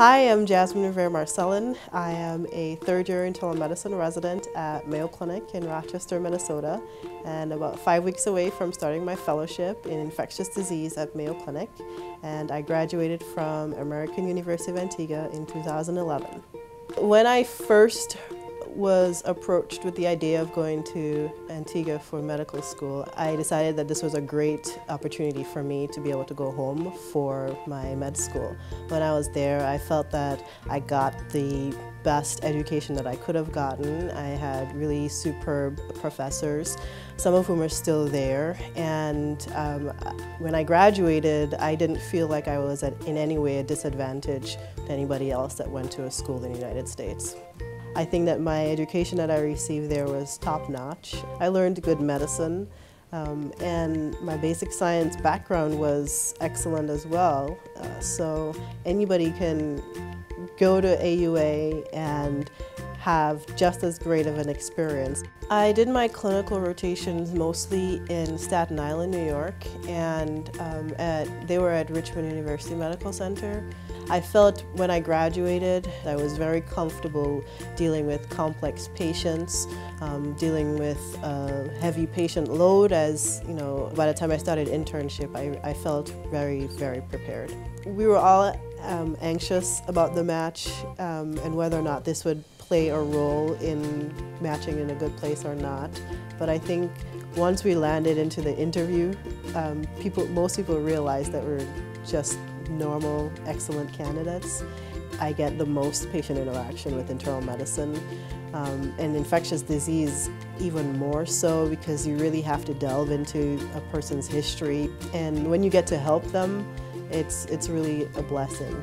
Hi, I'm Jasmine Riviere-Marcelin. I am a third year internal medicine resident at Mayo Clinic in Rochester, Minnesota, and about five weeks away from starting my fellowship in infectious disease at Mayo Clinic. And I graduated from American University of Antigua in 2011. When I first was approached with the idea of going to Antigua for medical school, I decided that this was a great opportunity for me to be able to go home for my med school. When I was there, I felt that I got the best education that I could have gotten. I had really superb professors, some of whom are still there. And um, when I graduated, I didn't feel like I was at, in any way a disadvantage to anybody else that went to a school in the United States. I think that my education that I received there was top notch. I learned good medicine um, and my basic science background was excellent as well. Uh, so anybody can go to AUA and have just as great of an experience. I did my clinical rotations mostly in Staten Island, New York, and um, at, they were at Richmond University Medical Center. I felt when I graduated I was very comfortable dealing with complex patients, um, dealing with heavy patient load as, you know, by the time I started internship I, I felt very, very prepared. We were all um, anxious about the match um, and whether or not this would play a role in matching in a good place or not. But I think once we landed into the interview, um, people, most people realized that we're just normal, excellent candidates. I get the most patient interaction with internal medicine um, and infectious disease even more so because you really have to delve into a person's history and when you get to help them, it's, it's really a blessing.